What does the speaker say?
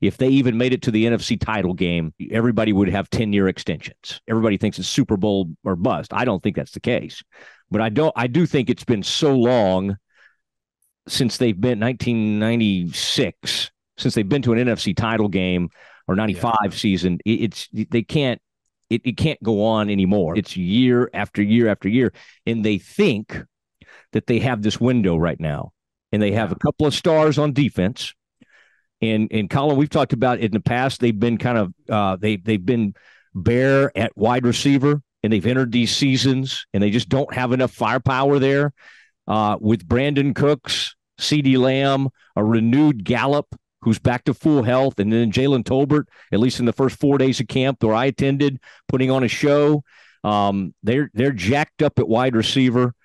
if they even made it to the NFC title game, everybody would have 10 year extensions. Everybody thinks it's Super Bowl or bust. I don't think that's the case. But I don't I do think it's been so long since they've been 1996 since they've been to an NFC title game or 95 yeah. season. It's they can't it, it can't go on anymore. It's year after year after year and they think that they have this window right now and they have a couple of stars on defense and and Colin, we've talked about in the past. They've been kind of uh, they they've been bare at wide receiver, and they've entered these seasons, and they just don't have enough firepower there. Uh, with Brandin Cooks, CeeDee Lamb, a renewed Gallup, who's back to full health, and then Jalen Tolbert, at least in the first four days of camp where I attended, putting on a show. Um, they're they're jacked up at wide receiver.